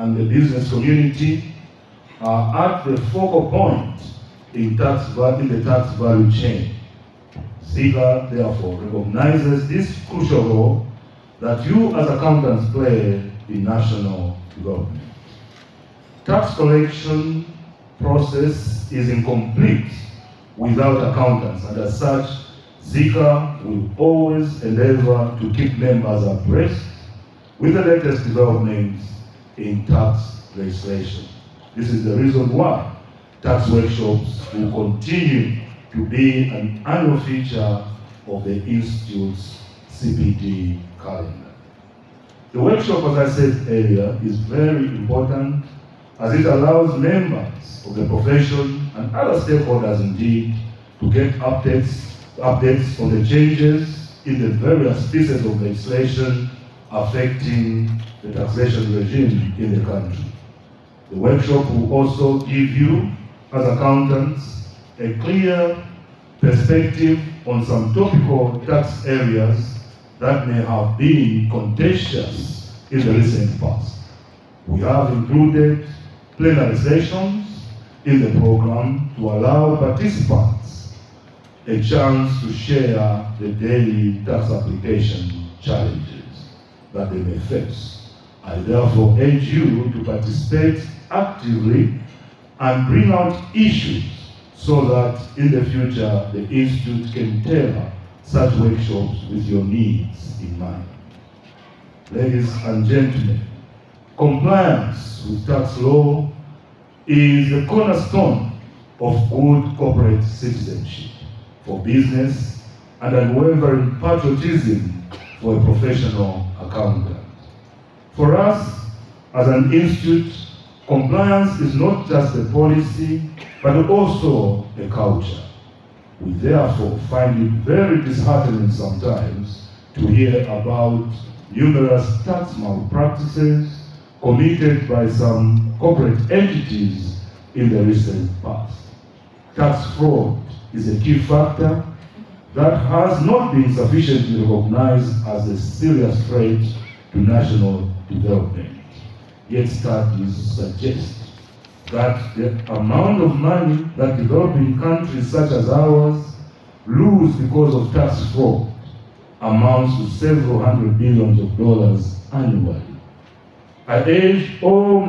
and the business community are at the focal point in, tax, in the tax value chain. ZICA therefore recognizes this crucial role that you as accountants play in national development. Tax collection process is incomplete without accountants and as such ZICA will always endeavor to keep members abreast with the latest developments in tax legislation. This is the reason why tax workshops will continue to be an annual feature of the Institute's CPD calendar. The workshop, as I said earlier, is very important as it allows members of the profession and other stakeholders indeed to get updates, updates on the changes in the various pieces of legislation affecting the taxation regime in the country. The workshop will also give you, as accountants, a clear perspective on some topical tax areas that may have been contentious in the recent past. We have included plenary sessions in the program to allow participants a chance to share the daily tax application challenges that they may face. I therefore urge you to participate actively and bring out issues so that in the future the Institute can tailor such workshops with your needs in mind. Ladies and gentlemen, compliance with tax law is the cornerstone of good corporate citizenship for business and unwavering patriotism for a professional accountant. For us, as an institute, compliance is not just a policy, but also a culture. We therefore find it very disheartening sometimes to hear about numerous tax malpractices committed by some corporate entities in the recent past. Tax fraud is a key factor that has not been sufficiently recognized as a serious threat to national development. Yet studies suggest that the amount of money that developing countries such as ours lose because of tax fraud amounts to several hundred billions of dollars annually. I urge all